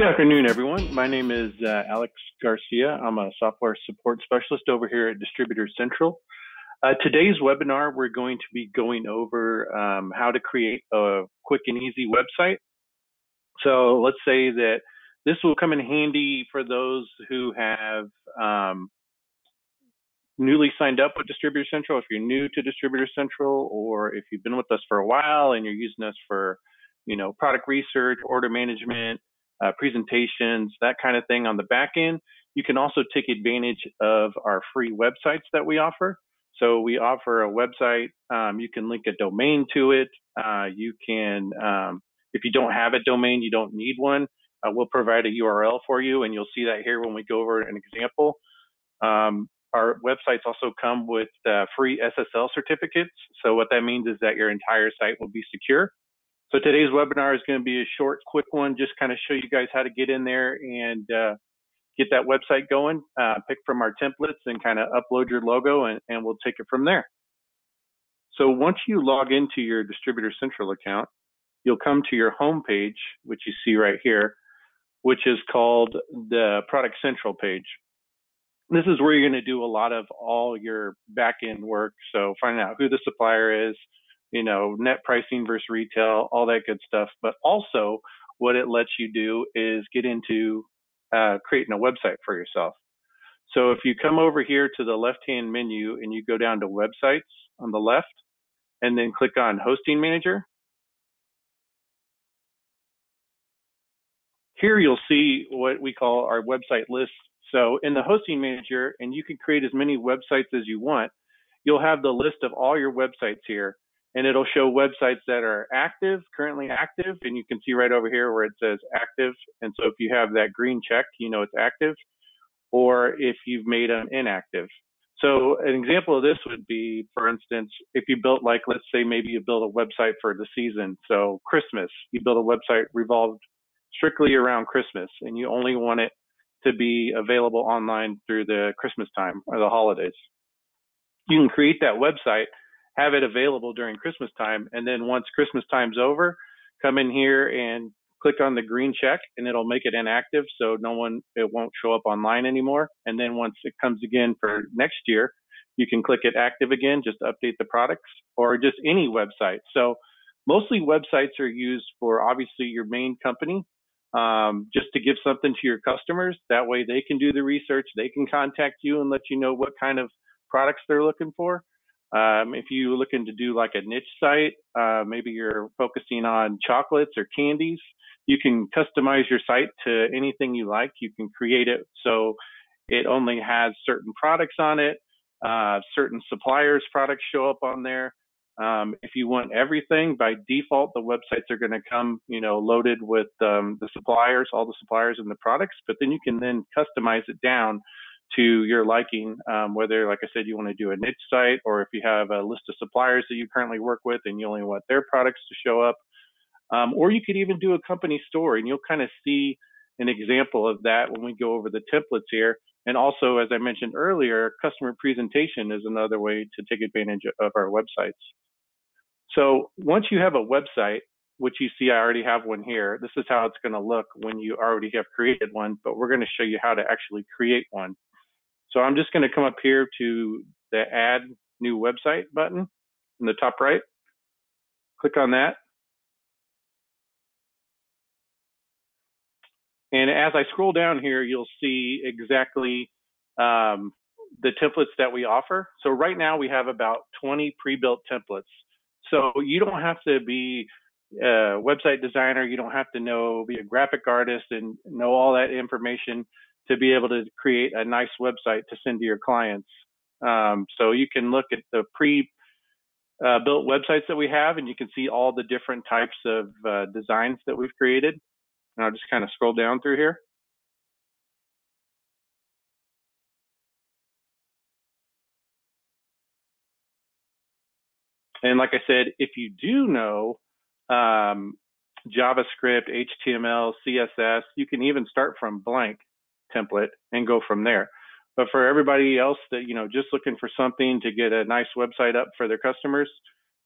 Good afternoon, everyone. My name is uh, Alex Garcia. I'm a software support specialist over here at Distributor Central. Uh, today's webinar, we're going to be going over um, how to create a quick and easy website. So let's say that this will come in handy for those who have um, newly signed up with Distributor Central. If you're new to Distributor Central, or if you've been with us for a while and you're using us for, you know, product research, order management, uh, presentations, that kind of thing on the back end. You can also take advantage of our free websites that we offer. So we offer a website. Um, you can link a domain to it. Uh, you can, um, if you don't have a domain, you don't need one. Uh, we'll provide a URL for you, and you'll see that here when we go over an example. Um, our websites also come with uh, free SSL certificates. So what that means is that your entire site will be secure. So today's webinar is going to be a short, quick one, just kind of show you guys how to get in there and uh, get that website going, uh, pick from our templates and kind of upload your logo and, and we'll take it from there. So once you log into your Distributor Central account, you'll come to your home page, which you see right here, which is called the Product Central page. This is where you're going to do a lot of all your back end work. So finding out who the supplier is, you know, net pricing versus retail, all that good stuff. But also, what it lets you do is get into uh, creating a website for yourself. So if you come over here to the left hand menu and you go down to websites on the left and then click on hosting manager, here you'll see what we call our website list. So in the hosting manager, and you can create as many websites as you want, you'll have the list of all your websites here and it'll show websites that are active, currently active, and you can see right over here where it says active. And so if you have that green check, you know it's active, or if you've made them inactive. So an example of this would be, for instance, if you built like, let's say maybe you build a website for the season. So Christmas, you build a website revolved strictly around Christmas and you only want it to be available online through the Christmas time or the holidays. You can create that website have it available during Christmas time. And then once Christmas time's over, come in here and click on the green check and it'll make it inactive. So no one it won't show up online anymore. And then once it comes again for next year you can click it active again just update the products or just any website. So mostly websites are used for obviously your main company um, just to give something to your customers. That way they can do the research they can contact you and let you know what kind of products they're looking for um, if you're looking to do like a niche site, uh, maybe you're focusing on chocolates or candies, you can customize your site to anything you like. You can create it so it only has certain products on it, uh, certain suppliers' products show up on there. Um, if you want everything, by default, the websites are going to come, you know, loaded with um, the suppliers, all the suppliers and the products. But then you can then customize it down to your liking, um, whether, like I said, you want to do a niche site or if you have a list of suppliers that you currently work with and you only want their products to show up. Um, or you could even do a company store and you'll kind of see an example of that when we go over the templates here. And also, as I mentioned earlier, customer presentation is another way to take advantage of our websites. So once you have a website, which you see I already have one here, this is how it's going to look when you already have created one, but we're going to show you how to actually create one. So I'm just going to come up here to the add new website button in the top right. Click on that. And as I scroll down here, you'll see exactly um, the templates that we offer. So right now we have about 20 pre-built templates. So you don't have to be a website designer. You don't have to know, be a graphic artist and know all that information to be able to create a nice website to send to your clients. Um, so you can look at the pre uh, built websites that we have and you can see all the different types of uh, designs that we've created. And I'll just kind of scroll down through here. And like I said, if you do know um, JavaScript, HTML, CSS, you can even start from blank template and go from there. But for everybody else that, you know, just looking for something to get a nice website up for their customers,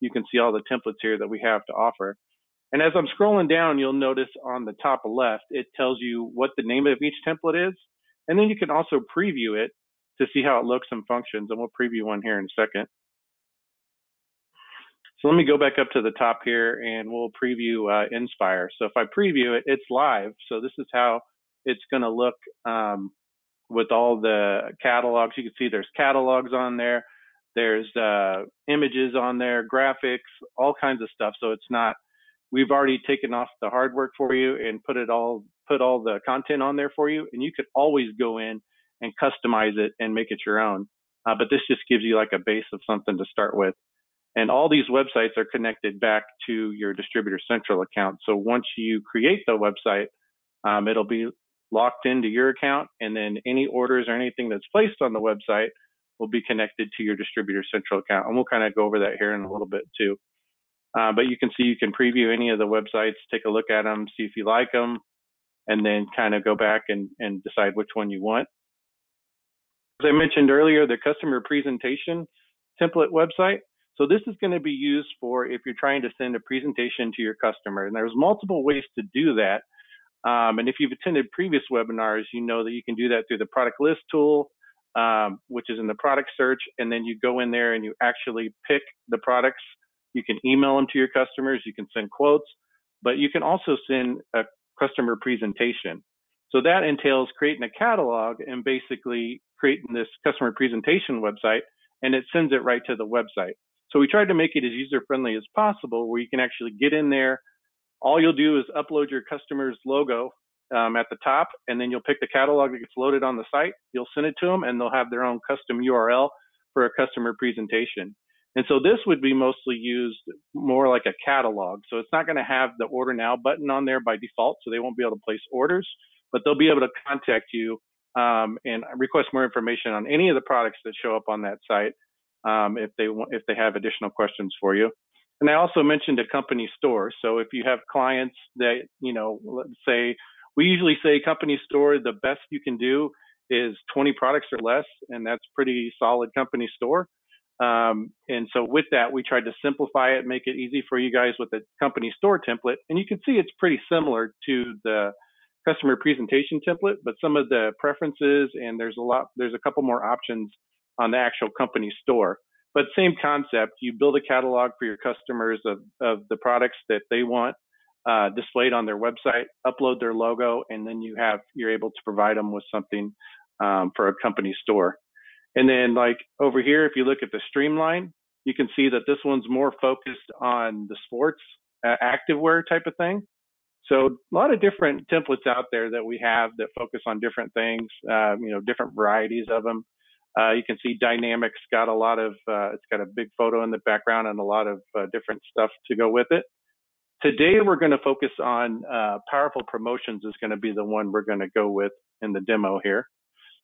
you can see all the templates here that we have to offer. And as I'm scrolling down, you'll notice on the top left, it tells you what the name of each template is. And then you can also preview it to see how it looks and functions. And we'll preview one here in a second. So let me go back up to the top here and we'll preview uh, Inspire. So if I preview it, it's live. So this is how it's going to look um, with all the catalogs. You can see there's catalogs on there. There's uh, images on there, graphics, all kinds of stuff. So it's not, we've already taken off the hard work for you and put it all, put all the content on there for you. And you could always go in and customize it and make it your own. Uh, but this just gives you like a base of something to start with. And all these websites are connected back to your Distributor Central account. So once you create the website, um, it'll be locked into your account, and then any orders or anything that's placed on the website will be connected to your Distributor Central account. And we'll kind of go over that here in a little bit too. Uh, but you can see you can preview any of the websites, take a look at them, see if you like them, and then kind of go back and, and decide which one you want. As I mentioned earlier, the customer presentation template website so this is going to be used for if you're trying to send a presentation to your customer. And there's multiple ways to do that. Um, and if you've attended previous webinars, you know that you can do that through the product list tool, um, which is in the product search. And then you go in there and you actually pick the products. You can email them to your customers. You can send quotes, but you can also send a customer presentation. So that entails creating a catalog and basically creating this customer presentation website, and it sends it right to the website. So we tried to make it as user friendly as possible where you can actually get in there. All you'll do is upload your customer's logo um, at the top, and then you'll pick the catalog that gets loaded on the site. You'll send it to them, and they'll have their own custom URL for a customer presentation. And so this would be mostly used more like a catalog. So it's not going to have the order now button on there by default, so they won't be able to place orders, but they'll be able to contact you um, and request more information on any of the products that show up on that site um, if they if they have additional questions for you. And I also mentioned a company store. So if you have clients that you know, let's say we usually say company store, the best you can do is 20 products or less, and that's pretty solid company store. Um, and so with that, we tried to simplify it, make it easy for you guys with the company store template. And you can see it's pretty similar to the customer presentation template, but some of the preferences and there's a lot, there's a couple more options on the actual company store. But same concept, you build a catalog for your customers of, of the products that they want uh, displayed on their website, upload their logo, and then you have you're able to provide them with something um, for a company store. And then like over here, if you look at the streamline, you can see that this one's more focused on the sports uh, activewear type of thing. So a lot of different templates out there that we have that focus on different things, uh, you know, different varieties of them. Uh, you can see Dynamics got a lot of, uh, it's got a big photo in the background and a lot of uh, different stuff to go with it. Today, we're going to focus on uh, Powerful Promotions is going to be the one we're going to go with in the demo here.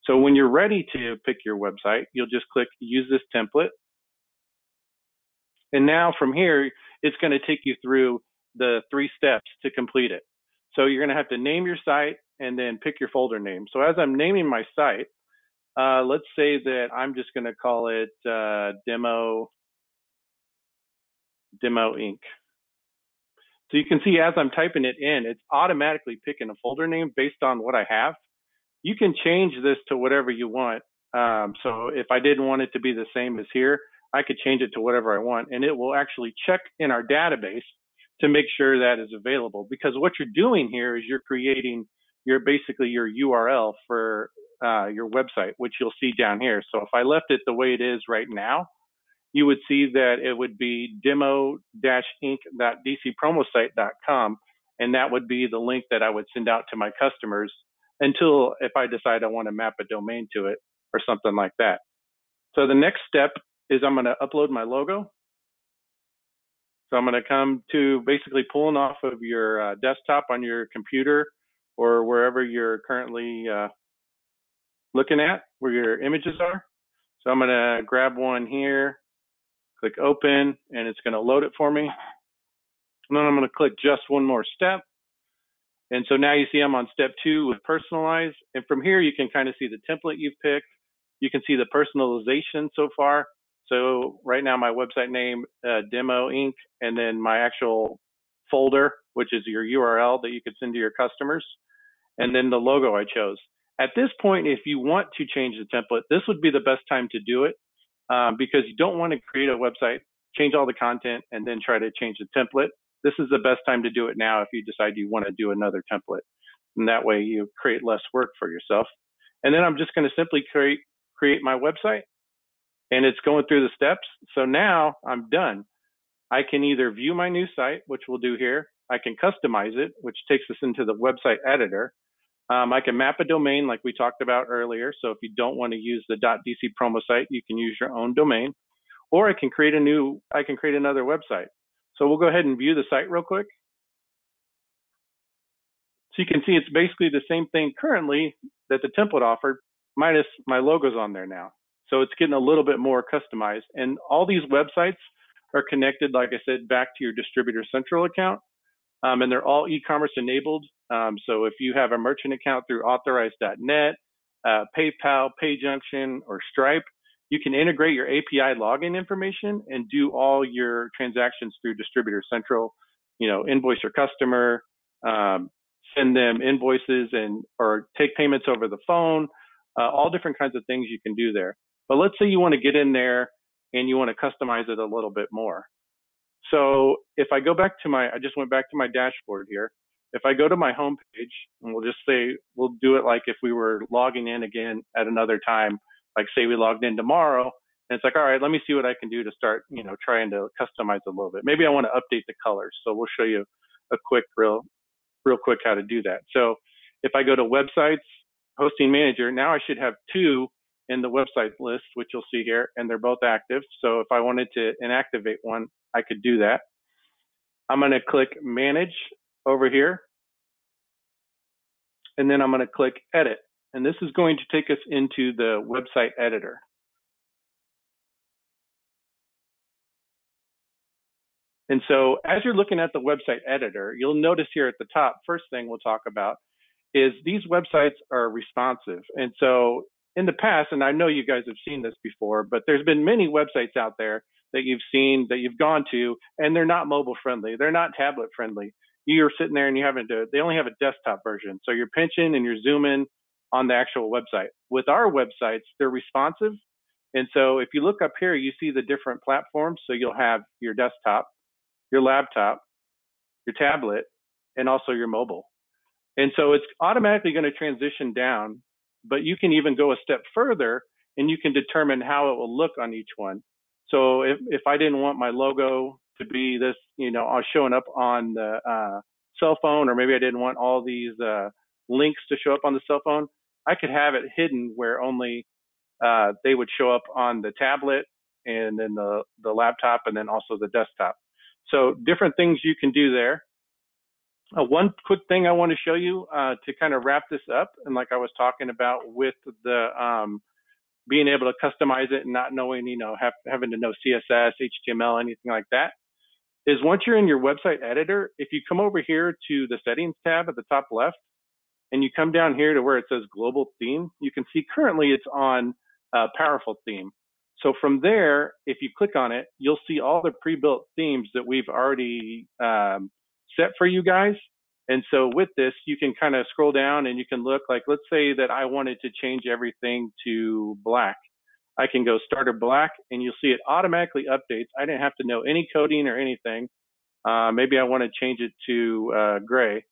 So when you're ready to pick your website, you'll just click Use this template. And now from here, it's going to take you through the three steps to complete it. So you're going to have to name your site and then pick your folder name. So as I'm naming my site, uh, let's say that I'm just going to call it uh, demo demo Inc. So you can see as I'm typing it in, it's automatically picking a folder name based on what I have. You can change this to whatever you want. Um, so if I didn't want it to be the same as here, I could change it to whatever I want, and it will actually check in our database to make sure that is available. Because what you're doing here is you're creating your basically your URL for uh, your website, which you'll see down here. So if I left it the way it is right now, you would see that it would be demo-inc.dcpromosite.com, and that would be the link that I would send out to my customers until if I decide I want to map a domain to it or something like that. So the next step is I'm going to upload my logo. So I'm going to come to basically pulling off of your uh, desktop on your computer or wherever you're currently uh, looking at where your images are. So I'm going to grab one here, click open, and it's going to load it for me. And then I'm going to click just one more step. And so now you see I'm on step two with personalize. And from here, you can kind of see the template you've picked. You can see the personalization so far. So right now, my website name, uh, Demo Inc., and then my actual folder, which is your URL that you could send to your customers, and then the logo I chose. At this point, if you want to change the template, this would be the best time to do it um, because you don't want to create a website, change all the content, and then try to change the template. This is the best time to do it now if you decide you want to do another template. And that way you create less work for yourself. And then I'm just going to simply create create my website and it's going through the steps. So now I'm done. I can either view my new site, which we'll do here. I can customize it, which takes us into the website editor. Um, I can map a domain like we talked about earlier. So if you don't want to use the .dc promo site, you can use your own domain, or I can create a new, I can create another website. So we'll go ahead and view the site real quick. So you can see it's basically the same thing currently that the template offered, minus my logos on there now. So it's getting a little bit more customized. And all these websites are connected, like I said, back to your Distributor Central account. Um, and they're all e-commerce enabled. Um, so if you have a merchant account through authorize.net, uh, PayPal, PayJunction, or Stripe, you can integrate your API login information and do all your transactions through Distributor Central. You know, invoice your customer, um, send them invoices, and or take payments over the phone. Uh, all different kinds of things you can do there. But let's say you want to get in there and you want to customize it a little bit more. So if I go back to my, I just went back to my dashboard here. If I go to my home page, and we'll just say, we'll do it like if we were logging in again at another time, like say we logged in tomorrow, and it's like, all right, let me see what I can do to start, you know, trying to customize a little bit. Maybe I want to update the colors. So we'll show you a quick, real, real quick how to do that. So if I go to websites, hosting manager, now I should have two in the website list, which you'll see here, and they're both active. So if I wanted to inactivate one, I could do that. I'm going to click Manage over here, and then I'm going to click Edit. And this is going to take us into the website editor. And so as you're looking at the website editor, you'll notice here at the top, first thing we'll talk about is these websites are responsive. And so in the past, and I know you guys have seen this before, but there's been many websites out there that you've seen that you've gone to, and they're not mobile friendly. They're not tablet friendly. You're sitting there and you haven't it. They only have a desktop version. So you're pinching and you're zooming on the actual website. With our websites, they're responsive. And so if you look up here, you see the different platforms. So you'll have your desktop, your laptop, your tablet, and also your mobile. And so it's automatically going to transition down but you can even go a step further and you can determine how it will look on each one. So if, if I didn't want my logo to be this, you know, showing up on the uh, cell phone, or maybe I didn't want all these uh, links to show up on the cell phone, I could have it hidden where only uh, they would show up on the tablet and then the, the laptop and then also the desktop. So different things you can do there. Uh, one quick thing I want to show you uh, to kind of wrap this up, and like I was talking about with the um, being able to customize it and not knowing, you know, have, having to know CSS, HTML, anything like that, is once you're in your website editor, if you come over here to the settings tab at the top left, and you come down here to where it says global theme, you can see currently it's on uh, powerful theme. So from there, if you click on it, you'll see all the pre-built themes that we've already um, set for you guys. And so with this, you can kind of scroll down and you can look like, let's say that I wanted to change everything to black. I can go starter black and you'll see it automatically updates. I didn't have to know any coding or anything. Uh, maybe I want to change it to uh, gray.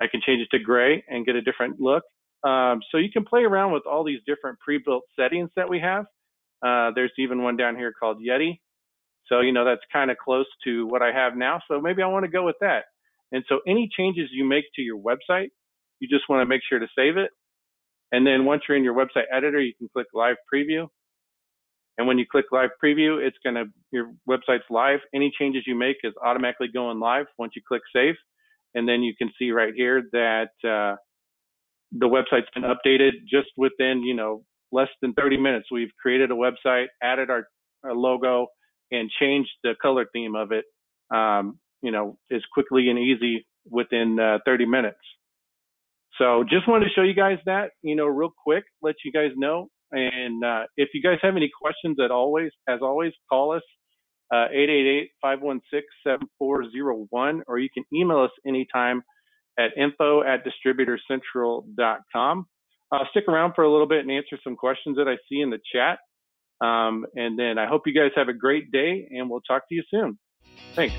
I can change it to gray and get a different look. Um, so you can play around with all these different pre-built settings that we have. Uh, there's even one down here called Yeti. So, you know, that's kind of close to what I have now. So maybe I want to go with that. And so any changes you make to your website, you just want to make sure to save it. And then once you're in your website editor, you can click live preview. And when you click live preview, it's going to, your website's live. Any changes you make is automatically going live once you click save. And then you can see right here that uh, the website's been updated just within, you know, less than 30 minutes. We've created a website, added our, our logo, and changed the color theme of it, um, you know, as quickly and easy within uh, 30 minutes. So just wanted to show you guys that, you know, real quick, let you guys know. And uh, if you guys have any questions at always, as always, call us. uh, 888-516-7401, or you can email us anytime at info at distributorcentral.com. I'll stick around for a little bit and answer some questions that I see in the chat. Um, and then I hope you guys have a great day, and we'll talk to you soon. Thanks.